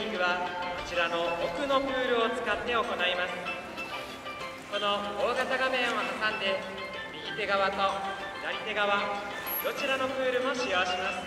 開トレーニングはこちらの奥のプールを使って行います。この大型画面を挟んで右手側と左手側どちらのプールも使用します。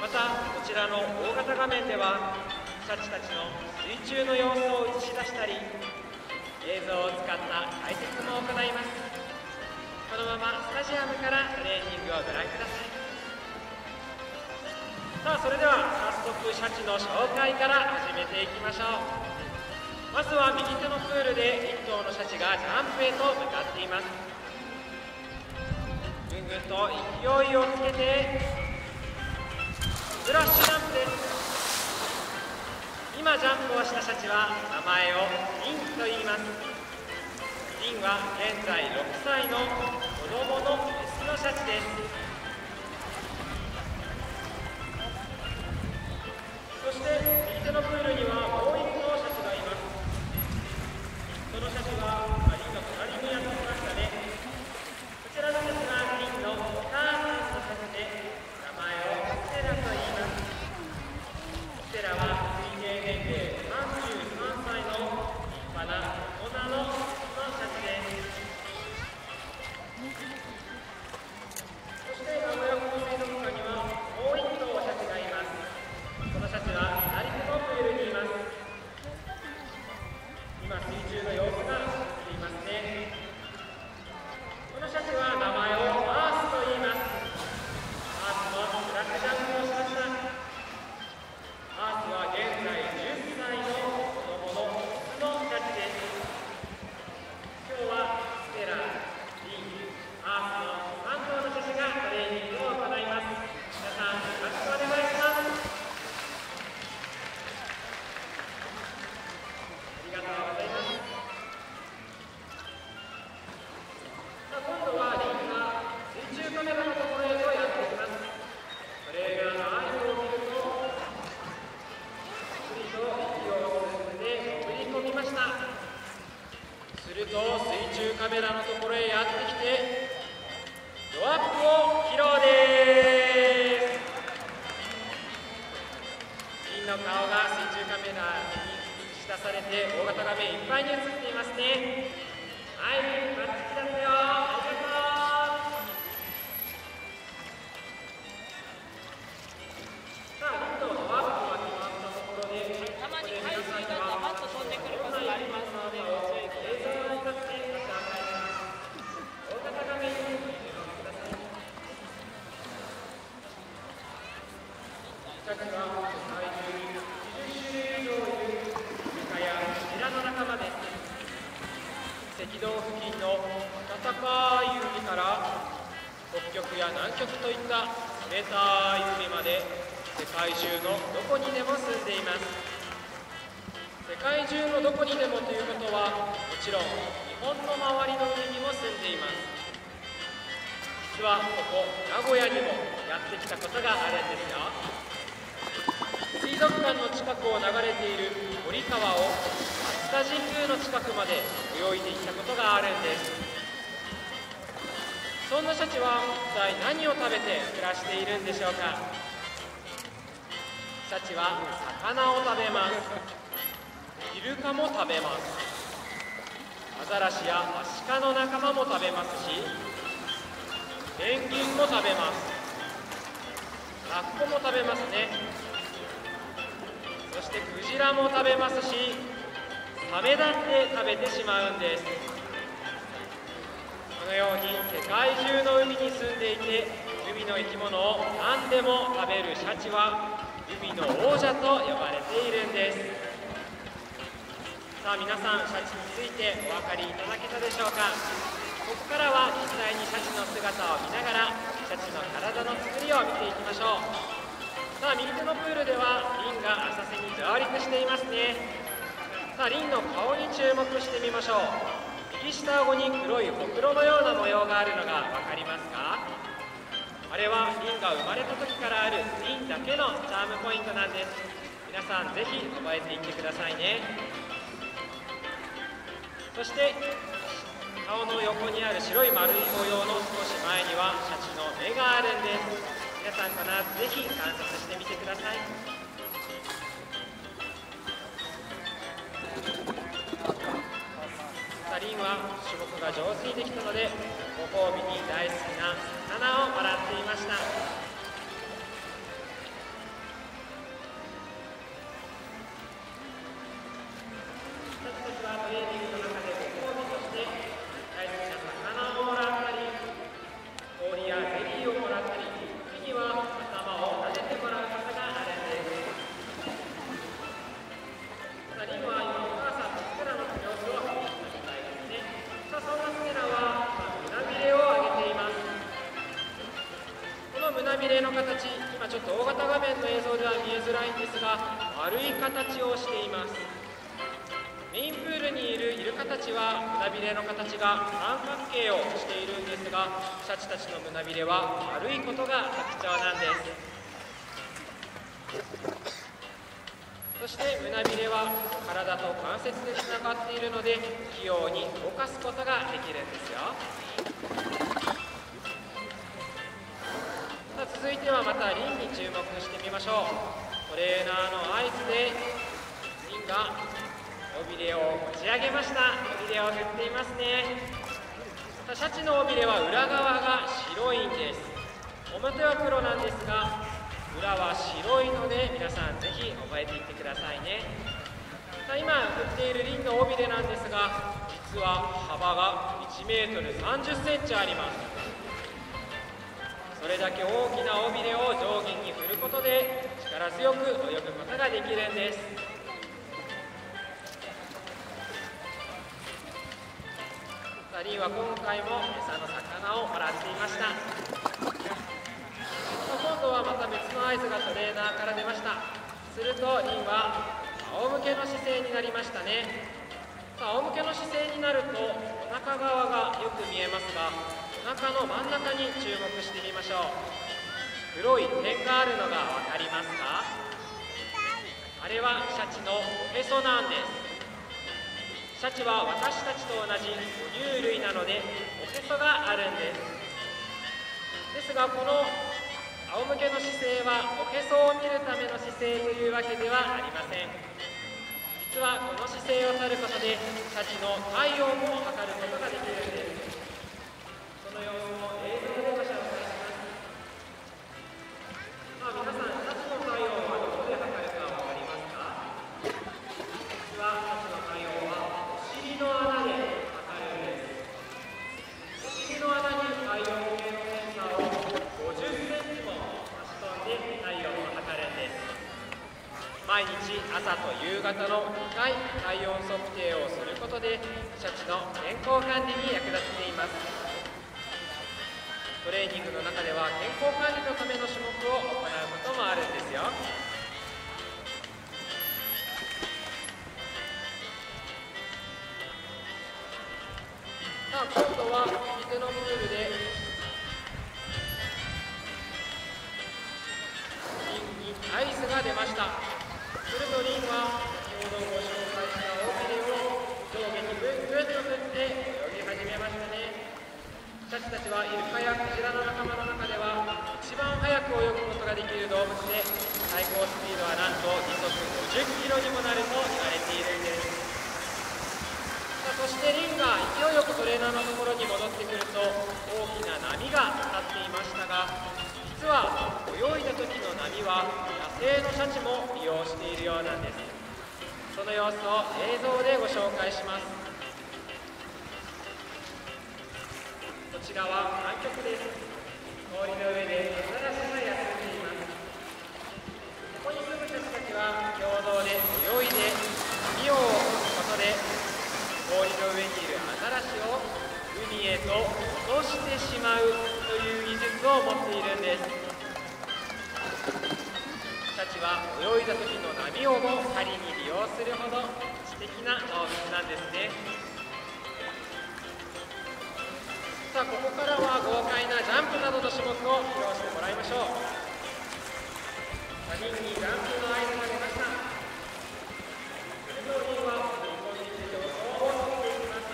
またこちらの大型画面ではシャチたちの水中の様子を映し出したり映像を使った解説も行います。このままスタジアムからトレーニングをご覧ください。さあそれでは早速シャチの紹介から始めていきましょう。まずは右手のプールで1頭のシャチがジャンプへと向かっています。ぐんぐんと勢いをつけてスラッシュジャンプです。今ジャンプをしたシャチは名前をリンと言います。リンは現在6歳の子供のメスのシャチです。ーのところへやってきてドアップを披露ですピンの顔が水中カメラに映し出されて大型画面いっぱいに映っていますね。はい赤道付近の暖かい海から北極や南極といった冷たい海まで世界中のどこにでも住んでいます。世界中のどこにでもということはもちろん日本の周りの海にも住んでいます。実はここ名古屋にもやってきたことがあるんですよ。族館の近くを流れている堀川を熱田神宮の近くまで泳いでいったことがあるんです。そんなシャチは一体何を食べて暮らしているんでしょうか。シャチは魚を食べます。イルカも食べます。アザラシやアシカの仲間も食べますしペンギンも食べます。ラッコも食べますね。してクジラも食べますしサメだって食べてしまうんです。このように世界中の海に住んでいて海の生き物を何でも食べるシャチは海の王者と呼ばれているんです。さあ皆さんシャチについてお分かりいただけたでしょうか？ここからは実際にシャチの姿を見ながらシャチの体の作りを見ていきましょう。さあ右手のプールではリンが浅瀬に上陸していますね。さあリンの顔に注目してみましょう。右下顎に黒いほくろのような模様があるのが分かりますか？あれはリンが生まれた時からあるリンだけのチャームポイントなんです。皆さんぜひ覚えていってくださいね。そして顔の横にある白い丸い模様の少し前にはシャチの目があるんです。皆さんこの後ぜひ観察してみてください。サリンは種目が上手にできたのでご褒美に大好きな花をもらっていました。がシャチたちの胸びれは丸いことが特徴なんです。そして胸びれは体と関節でつながっているので器用に動かすことができるんですよ。さあ続いてはまたリンに注目してみましょう。トレーナーの合図でリンが尾びれを持ち上げました。尾びれを振っていますね。シャチの尾びれは裏側が白いんです。表は黒なんですが裏は白いので皆さんぜひ覚えていってくださいね。さあ今振っているリンの尾びれなんですが実は幅が 1m30cm あります。それだけ大きな尾びれを上下に振ることで力強く泳ぐことができるんです。サリンは今回も餌の魚をもらっていました今度はまた別の合図がトレーナーから出ましたす。るとリンは仰向けの姿勢になりましたね仰向けの姿勢になるとお腹側がよく見えます。がお腹の真ん中に注目してみましょう黒い点があるのが分かります。かあれはシャチのおへそなんです。シャチは私たちと同じ哺乳類なのでおへそがあるんです。ですがこの仰向けの姿勢はおへそを見るための姿勢というわけではありません。実はこの姿勢をとることでシャチの体温も測ることができるんです。さあ今度は右手のプールでリンにアイスが出ました。するとリンは先ほどご紹介した尾びれを上下にぐっぐっと振って泳ぎ始めましたね。シャチたちはイルカやクジラの仲間の中では一番速く泳ぐことができる動物で最高スピードはなんと時速50キロにもなると言われている野生のシャチも利用しているようなんです。その様子を映像でご紹介します。こちらは南極です。氷の上でアザラシが休んでいます。ここに住む人たちは共同で泳いで海を置くことで氷の上にいるアザラシを海へと落としてしまうという技術を持っているんです。は泳いだ時の波をも狩りに利用するほど知的な動物なんですね。さあここからは豪快なジャンプなどの種目を披露してもらいましょう。リンにジャンプの合図が出ました。陸上人は日本に助走を取っていきます。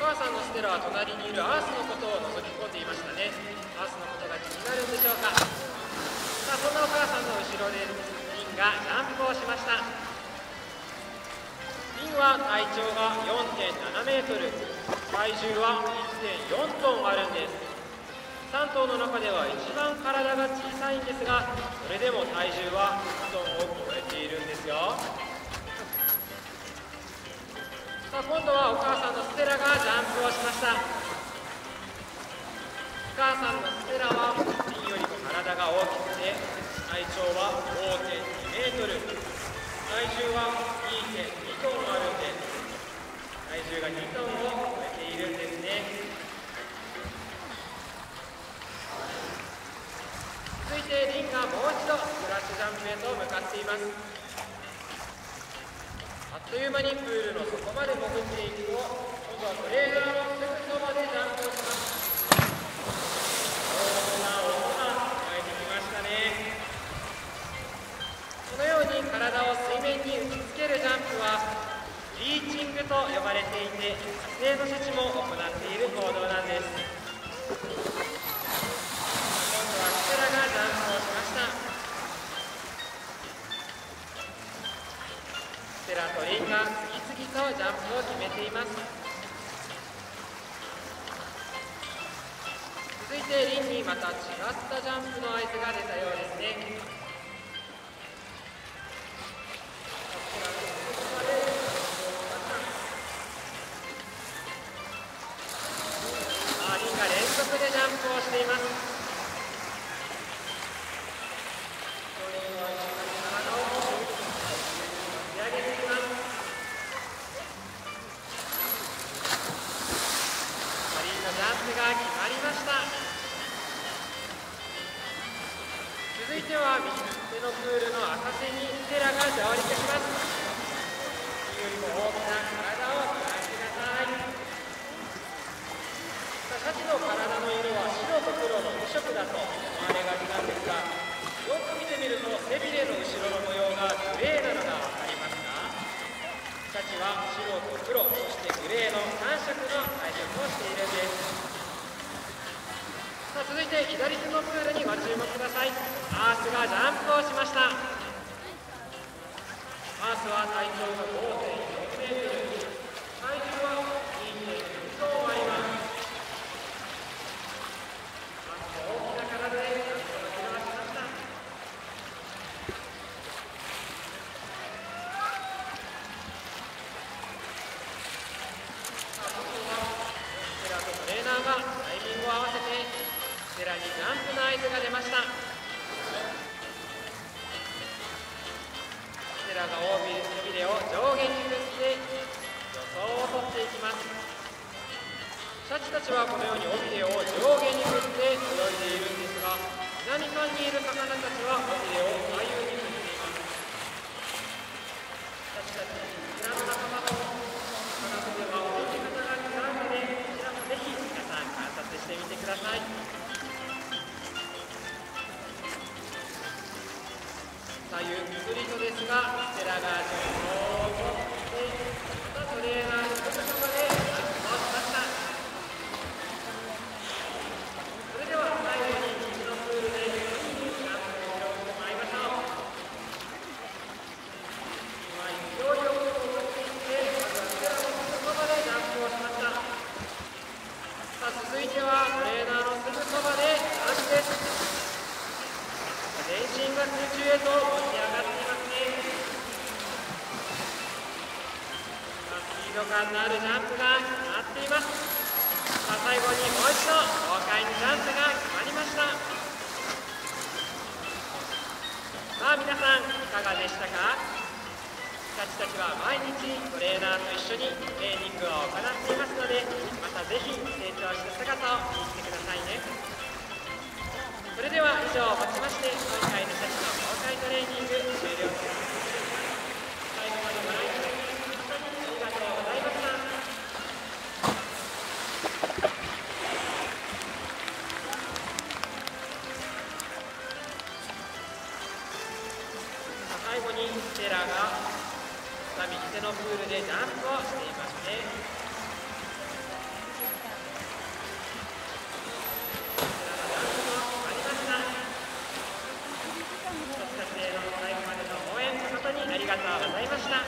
お母さんのステラは隣にいるアースのことを覗き込んでいましたね。アースのことが気になるんでしょうか？さあそんなお母さんの後ろでリンがジャンプをしました。リンは体長が4.7メートル体重は1.4トンあるんです。3頭の中では一番体が小さいんですがそれでも体重は1トンを超えているんですよ。さあ今度はお母さんのステラがジャンプをしました。お母さんのステラはリンよりも体が大きく。て体長は5.2メートル。体重は2.2トンあるんです体重が2トンを超えているんですね。続いてリンがもう一度フラッシュジャンプへと向かっています。あっという間にプールの底まで潜っていくと今度はトレーナーのすぐそばでジャンプをします大きな音が聞こえてきましたねこのように体を水面に打ちつけるジャンプはリーチングと呼ばれていて野生のシャチも行っている行動なんです。今度はステラがジャンプをしましたステラとリンが次々とジャンプを決めています続いてリンにまた違ったジャンプの合図が出たようですね色だと思われがちなんですがよく見てみると背びれの後ろの模様がグレーなのが分かります。かシャチは白と黒そしてグレーの3色の配色をしているんです。さあ続いて左手のプールにご注目くださいアースがジャンプをしましたアースは体長が5.4メテラが尾びれを上下に振って助走を取っていきます。シャチたちはこのように尾びれを上下に振って泳いでいるんですが南館にいる魚たちは尾びれを左右に振っています。シャチたちこちらの仲間と魚とでは泳ぎ方が違うのでこちらもぜひ皆さん観察してみてください左右スプリットですがステラが助走を取ってまたトレーナーのすぐそばでジャンプをしましたそれでは最後に右のプールで4人にジャンプを披露してもらいましょう今勢いよく戻っていってまずはステラのすぐそばでジャンプをしましたさあ続いてはトレーナーのすぐそばでジャンプです全身が空中へと持ち上がっていますねさあスピード感のあるジャンプが決まっていますさあ最後にもう一度豪快にジャンプが決まりました。さあ皆さんいかがでしたか？私たちは毎日トレーナーと一緒にトレーニングを行っていますのでまたぜひ成長した姿を見せてくださいね。それでは以上をもちまして今回のシャチの公開トレーニング終了です。最後にセラが再び手のプールでジャンプをしていますね。セラのジャンプも終わりました。僕たちへの最後までの応援誠にありがとうございました。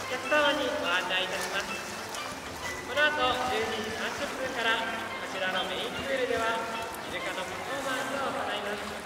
お客様にご案内いたします。この後12時30分からこちらのメインプールではイルカのパフォーマンスを行います。